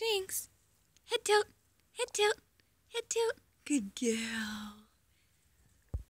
Jinx. Head tilt. Head tilt. Head tilt. Good girl.